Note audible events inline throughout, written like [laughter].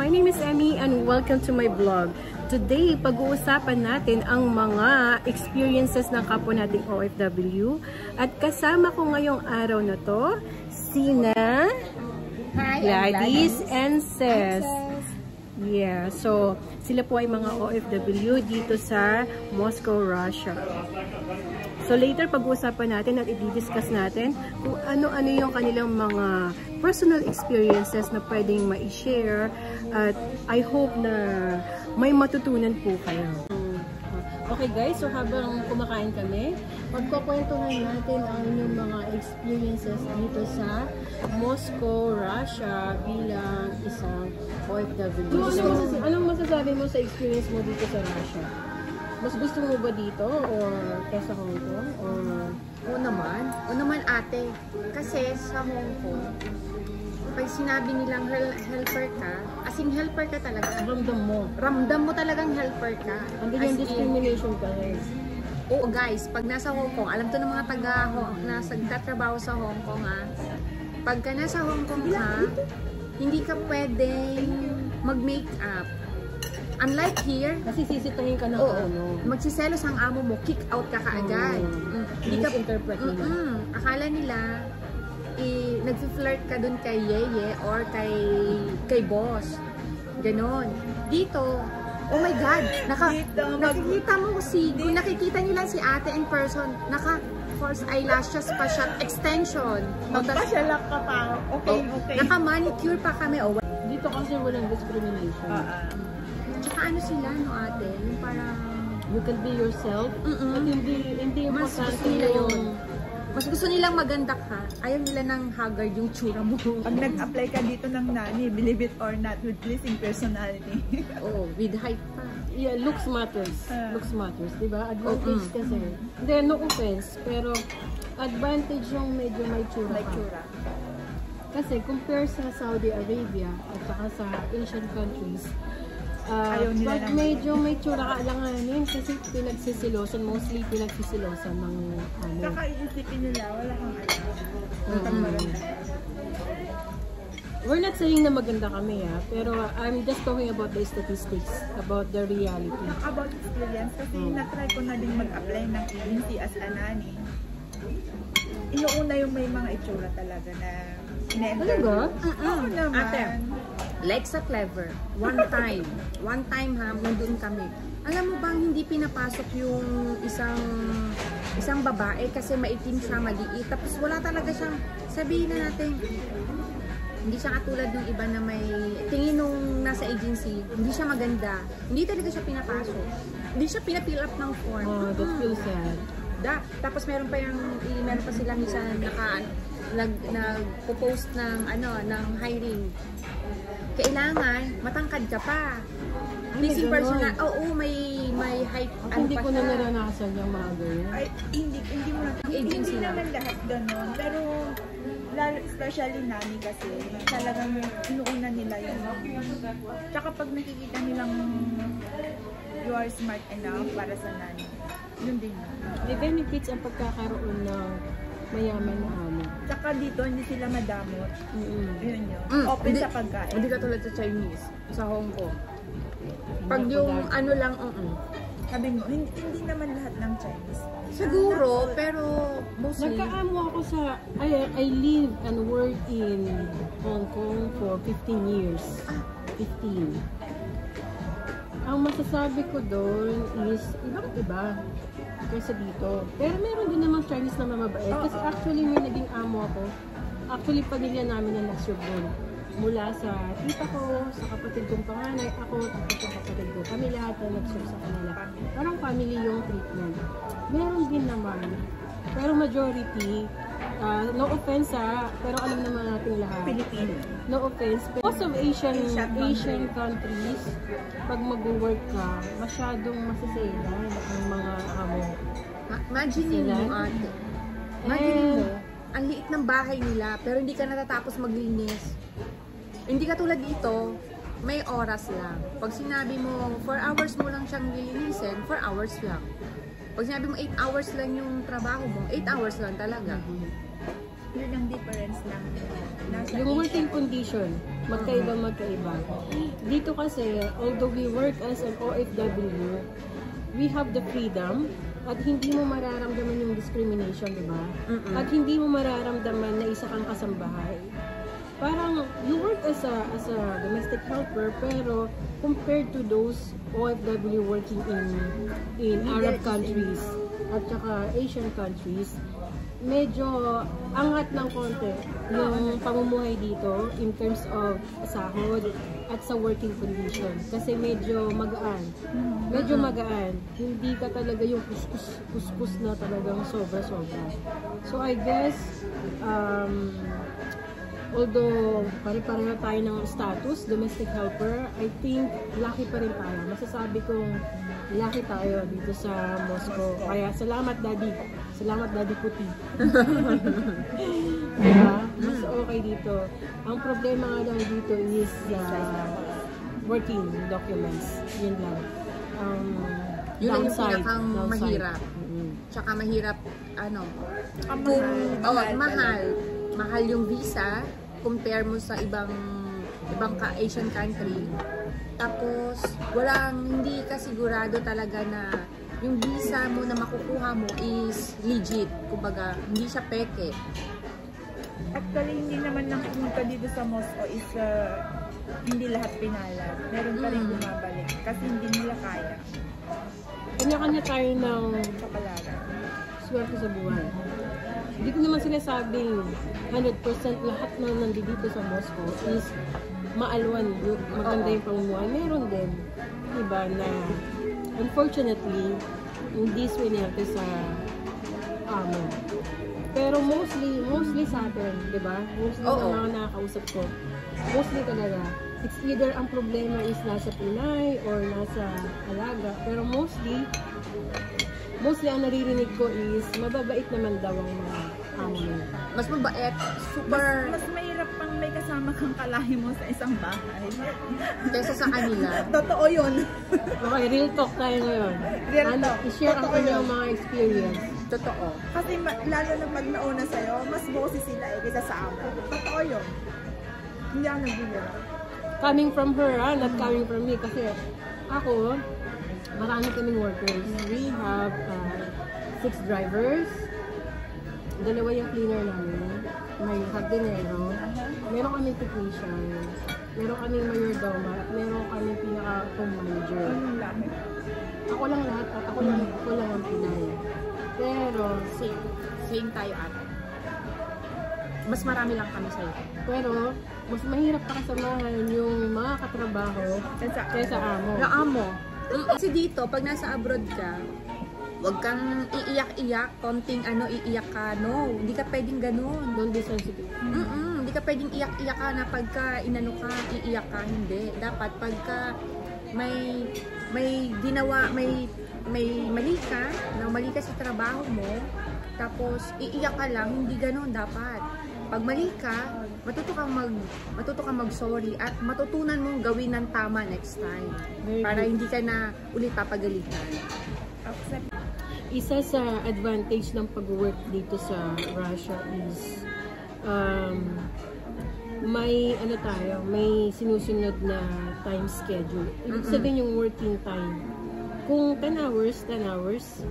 My name is Emmy and welcome to my vlog. Today, pag-uusapan natin ang mga experiences ng kapwa nating OFW. At kasama ko ngayong araw na to, sina Hi, Gladys and Ces. Yeah, so sila po ay mga OFW dito sa Moscow, Russia. So later pag-uusapan natin at i-discuss natin kung ano-ano yung kanilang mga personal experiences na pwedeng ma-share at I hope na may matutunan po kayo. Okay guys, so habang kumakain kami, pagkukwentuhan natin ang inyong mga experiences dito sa Moscow, Russia bilang isang OFW. So, anong, masasabi, anong masasabi mo sa experience mo dito sa Russia? Mas gusto mo ba dito or kesa Hong Kong? Or... Oo naman. Oo naman ate. Kasi sa Hong Kong, pag sinabi nilang hel helper ka, as in helper ka talaga. Ramdam mo. Ramdam mo talagang helper ka. As yung in, discrimination ka rin. Oo guys, pag nasa Hong Kong, alam to ng mga taga na nagtatrabaho sa Hong Kong ha. Pagka nasa Hong Kong ka, hindi ka pwedeng mag-makeup. Unlike here, Kasi sisitahin ka ng Oo. ano. magsiselos ang amo mo, kick out ka kaagad. Mm. Misinterpret nila. Mm-mm. Akala nila, i nag-flirt ka dun kay Yeye or kay kay boss. Ganon. Dito, oh my God, naka, nakikita mo si, kung nakikita niyo lang si ate in person, naka false eyelashes pa siya, extension. Magpasyalak ka pa. Okay, Oh, okay. Naka-manicure pa kami. Oh, Dito kasi walang discrimination. Ah, ah. Ano sila, no ate? Yung parang, You can be yourself. Mm-mm. At hindi, hindi Mas gusto nila yung... yun. Mas gusto nilang maganda ka. Ayaw nila ng haggard yung tsura mo. Pag nag-apply ka dito ng nani, believe it or not, with pleasing personality. [laughs] Oo, with height pa. Yeah, looks matters. Ah. Looks matters, di ba? Advantage Mm. kasi. Hindi, no offense, pero advantage yung medyo may tsura like ka. tsura. Kasi compare sa Saudi Arabia at saka sa Asian countries, ah, Ayaw nila pag ng- medyo may tsura ka alanganin kasi pinagsisilosan, mostly pinagsisilosan ng ano. Saka iisipin nila, wala kang kang Mm. maganda. We're not saying na maganda kami ha, pero I'm just talking about the statistics, about the reality. About experience, kasi Mm. na-try ko na din mag-apply ng agency as a nanny. Inuuna yung may mga itsura talaga na ina-interview. Talaga? Oo naman. Ate. Like sa Clever, one time, one time ha, nandun kami. Alam mo bang hindi pinapasok yung isang isang babae kasi maitim siya, maliit. Tapos wala talaga siyang, sabihin na natin, hindi siya katulad ng iba na may tingin nung nasa agency, hindi siya maganda. Hindi talaga siya pinapasok. Hindi siya pinapill up ng form. Oh, that feels sad. Da, tapos meron pa yung meron pa sila minsan naka nag nagpo-post ng ano ng hiring. Kailangan matangkad ka pa. Ay, Missing may person na, ganon. oo, may may height Ako ano hindi ko na naranasan yung mga ganyan. Ay, hindi, hindi mo na, Agency hindi naman lahat ganun. Pero, lalo, especially nani kasi, talagang inuuna nila yun. Tsaka pag nakikita nilang you are smart enough para sa nani, yun din. May benefits ang pagkakaroon ng mayaman na amo. Tsaka dito, hindi sila madamot. Mm-mm. Yun yun. Mm, Open hindi- sa pagkain. Hindi katulad sa Chinese, sa Hong Kong. Pag Hindi yung ako ano lang, mm Sabi mo, hindi, hindi naman lahat ng Chinese. Siguro, pero mostly. Nagkaamo ako sa, I, I live and work in Hong Kong for 15 years. 15. Ang masasabi ko doon is, ibang iba kaysa dito. Pero meron din namang Chinese na mamabait. Kasi actually may naging amo ako. Actually, pamilya namin na nag-serve doon. Mula sa tita ko, sa kapatid kong panganay, ako, tapos sa kapatid ko. Kami lahat na nag-serve sa kanila. Parang family yung treatment. Meron din naman. Pero majority, ah, no offense ha, pero alam naman natin lahat. Pilipino. No offense. Pero most of Asian, Asian Asian countries, pag mag-work ka, masyadong masiselan ang mga amo. Ma- Imagine mo ate. Imagine mo, ang liit ng bahay nila, pero hindi ka natatapos maglinis. Hindi ka tulad dito, may oras lang. Pag sinabi mo, 4 hours mo lang siyang lilinisin, 4 hours lang. Pag sinabi mo 8 hours lang yung trabaho mo, 8 hours lang talaga. Yun ang difference lang. Nasa Yung working condition, Magkaiba, magkaiba. Dito kasi, although we work as an OFW, we have the freedom at hindi mo mararamdaman yung discrimination, di ba? Mm-mm. At hindi mo mararamdaman na isa kang kasambahay. Parang you work as a as a domestic helper pero compared to those OFW working in in Arab countries at saka Asian countries, medyo angat ng konti yung pamumuhay dito in terms of sahod at sa working condition. Kasi medyo magaan. Medyo magaan. Hindi ka talaga yung kuskus, kuskus na talagang sobra-sobra. So I guess, um, although pare-pareho tayo ng status, domestic helper, I think lucky pa rin tayo. Masasabi kong lucky tayo dito sa Moscow. Kaya salamat daddy. Salamat daddy puti. [laughs] diba? Mas okay dito. Ang problema nga lang dito is uh, working documents. Yun lang. Um, Yun lang yung pinakang Downside. mahirap. Mm. Tsaka mahirap, ano, Ang kung, mahal. oh, Mahal mahal. Mahal yung visa, compare mo sa ibang ibang ka Asian country. Tapos, walang, hindi ka sigurado talaga na yung visa mo na makukuha mo is legit. Kumbaga, hindi siya peke. Actually, hindi naman nang pumunta dito sa Moscow is uh, hindi lahat pinalad. Meron pa rin Mm. bumabalik kasi hindi nila kaya. Kanya-kanya tayo ng Kapalaran. swerte sa buhay. Hindi ko naman sinasabing 100% lahat na nandito sa Moscow is maalwan, maganda yung pamumuhay. Meron din iba na unfortunately hindi swinerte sa amo. Pero mostly, mostly sa atin, di ba? Mostly Oo. sa mga nakakausap ko. Mostly talaga. It's either ang problema is nasa Pinay or nasa Alaga. Pero mostly, mostly ang naririnig ko is mababait naman daw ang mga amo nila. Mas mabait, super, Mas pang may kasama kang kalahi mo sa isang bahay. kesa sa kanila. [laughs] Totoo yun. Okay, real talk tayo ngayon. Real ano, talk. I-share ang yun. mga experience. Totoo. Kasi ma- lalo na pag nauna sa'yo, mas bossy sila eh kaysa sa amo. Totoo yun. Hindi ako nagbibiro. Coming from her, ah, not coming from me. Kasi ako, marami kaming workers. We have uh, six drivers. Dalawa yung cleaner namin. May hardinero. Meron kaming technician. Meron kaming mayordomo. At meron kaming pinaka-home manager. Ako lang lahat at ako lang, ako lang ang Pinay. Pero, Same. Same tayo ate. Mas marami lang kami sa'yo. pero, mas mahirap pa kasamahan yung mga katrabaho Kaysa, kaysa amo. Na amo. Mm, Kasi dito, pag nasa abroad ka, wag kang iiyak-iyak, konting ano, iiyak ka. No, hindi ka pwedeng ganun. Don't be sensitive. Mm-mm, hindi ka pwedeng iyak-iyak ka na pagka inano ka, iiyak ka. Hindi. Dapat pagka may may ginawa, may may mali ka, na mali ka sa trabaho mo, tapos iiyak ka lang, hindi ganun dapat. Pag mali ka, matuto kang mag matuto kang mag-sorry at matutunan mong gawin ng tama next time. Very Para good. hindi ka na ulit papagalitan. accept. Isa sa advantage ng pag-work dito sa Russia is um, may ano tayo, may sinusunod na time schedule. Ibig sabihin yung working time. Kung 10 hours, 10 hours.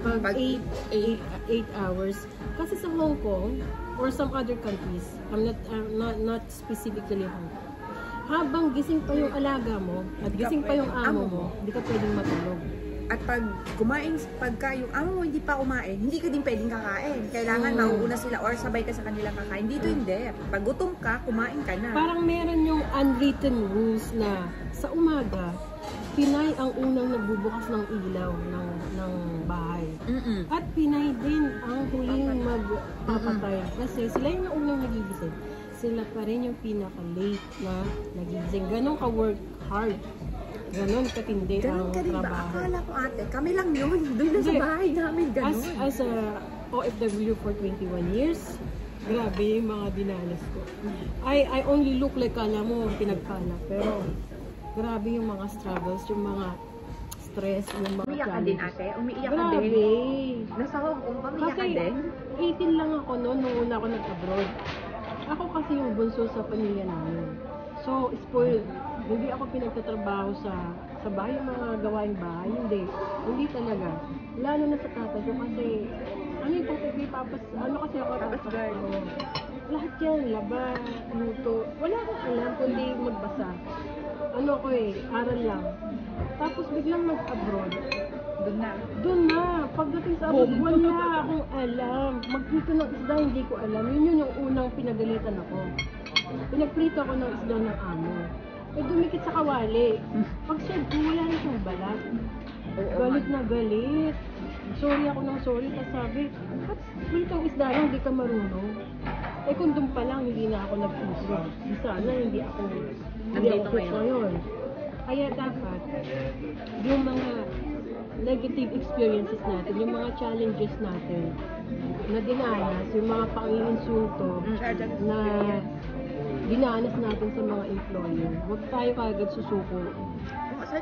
Pag Pag 8, 8, 8 hours. Kasi sa Hong Kong or some other countries, I'm not, I'm not, not specifically Hong Kong. Habang gising pa yung alaga mo at gising pa yung amo mo, hindi ka pwedeng matulog. At pag kumain, pagka yung amo mo hindi pa kumain, hindi ka din pwedeng kakain. Kailangan Mm. mauuna sila or sabay ka sa kanila kakain. Dito hindi. Pag gutom ka, kumain ka na. Parang meron yung unwritten rules na sa umaga, Pinay ang unang nagbubukas ng ilaw ng, ng bahay. Mm-mm. At Pinay din ang huling magpapatay. Kasi sila yung unang nagigising. Sila pa rin yung pinaka-late na nagigising. Ganon ka-work hard. Ganon katindi Ganun ang ka rin ba? trabaho. Akala ko ate, kami lang yun. [laughs] Doon sa bahay namin, As, ganun. as a OFW for 21 years, grabe yung mga dinanas ko. I, I only look like kala mo pinagkala. Pero grabe yung mga struggles, yung mga stress, yung mga Umiiyak ka din ate? Umiiyak ka Grabe. din? Nasa Hong Kong? Umiiyak ka din? 18 lang ako noon nung una ako nag-abroad. Ako kasi yung bunso sa pamilya namin. So, spoiled. Hindi ako pinagtatrabaho sa sa bahay, yung mga gawaing bahay. Hindi. Hindi talaga. Lalo na sa tatay ko kasi, ano yung tatay papas, ano kasi ako, Papas. Oo. Lahat yan, laba, luto. Wala akong alam kundi magbasa. Ano ako eh, aral lang. Tapos biglang nag-abroad. Doon na. Doon na, pagdating sa abroad, wala akong alam. Magprito ng isda, hindi ko alam. Yun yun yung unang pinagalitan ako. Pinagprito ako ng isda ng amo. Eh, dumikit sa kawali. Pag siya, wala na siyang balat. Galit na galit. Sorry ako ng sorry. Tapos sabi, ba't pritong isda lang, hindi ka marunong? Eh kung doon pa lang, hindi na ako. Di Sana hindi ako, hindi Nandito ako cook ngayon. ngayon. Kaya dapat, yung mga negative experiences natin, yung mga challenges natin, na dinanas, yung mga panginsulto, of na dinanas natin sa mga employer. Huwag tayo kagad susuko.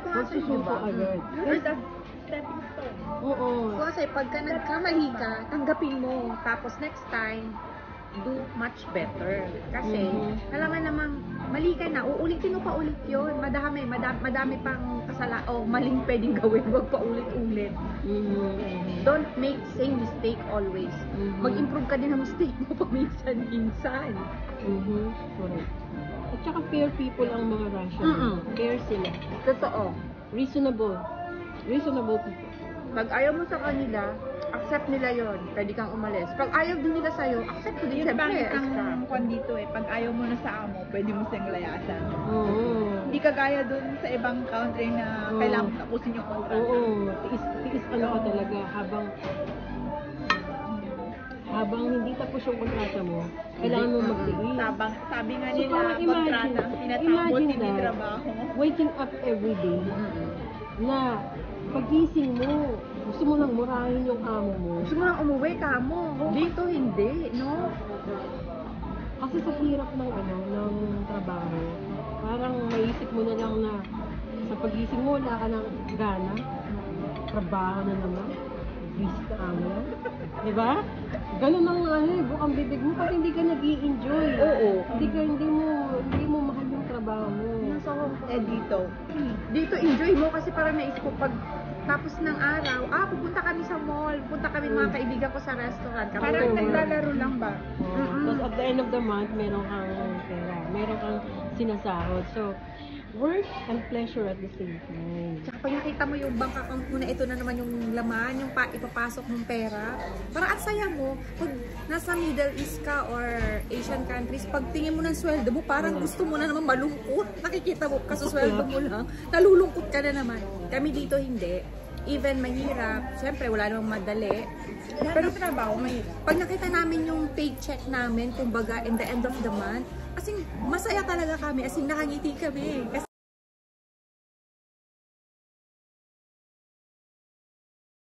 Huwag susuko agad. First of stepping stone. Oo. Kasi pagka nagkamali ka, tanggapin mo. Tapos next time, do much better. Kasi, Mhm. alam nga mali ka na, uulitin mo pa ulit yun. Madami, madami, madami pang kasala, o maling pwedeng gawin, huwag pa ulit-ulit. Mhm. Don't make same mistake always. Mhm. Mag-improve ka din ng mistake mo paminsan-minsan. Mhm. Correct. At saka fair people ang mga Russian. Mm-mm. Fair sila. Totoo. Reasonable. Reasonable people. Pag ayaw mo sa kanila, accept nila yon Pwede kang umalis. Pag ayaw din nila sa'yo, accept mo din Yung siyempre. pangit extra. ang kwan dito eh. Pag ayaw mo na sa amo, pwede mo siyang layasan. Oo. Hindi kagaya dun sa ibang country na Oo. kailangan mo tapusin yung contract. Oo. Tiis, tiis ka talaga habang habang hindi tapos yung kontrata mo, kailangan mo magtiis. Sabang, sabi nga So, nila, parang imagine- kontrata, tinatapos, imagine hindi that. trabaho. Waking up every day Mm-mm. na pagising mo, gusto mo nang murahin yung amo mo. Gusto mo lang umuwi ka mo. Dito hindi, no? Kasi sa hirap ng ano, ng trabaho, parang maisip mo na lang na sa pagising mo, wala ka ng gana. Trabaho na naman. Busy ka amo. Di ba? Ganun ang ano, eh, bukang bibig mo kasi hindi ka nag enjoy Oo. Hindi ka, hindi mo, hindi mo mahal yung trabaho mo. Eh dito, [clears throat] Dito enjoy mo kasi parang naisip ko pag tapos ng araw, ah, pupunta kami sa mall, punta kami mga Mm. kaibigan ko sa restaurant. Kami parang Oo. naglalaro lang ba? Oh, Mm-mm. Tapos at the end of the month, meron kang pera. Meron kang sinasahod. So, work and pleasure at the same time. Tsaka pag nakita mo yung bank account mo na ito na naman yung laman, yung pa, ipapasok mong pera, parang ang saya mo. Pag nasa Middle East ka or Asian countries, pag tingin mo ng sweldo mo, parang gusto mo na naman malungkot. [laughs] Nakikita mo, kasosweldo mo lang, nalulungkot ka na naman. Kami dito hindi. Even mahirap, syempre wala namang madali. Pero trabaho may pag nakita namin yung paycheck namin, kumbaga, in the end of the month, asing masaya talaga kami, asing nakangiti kami. Kasi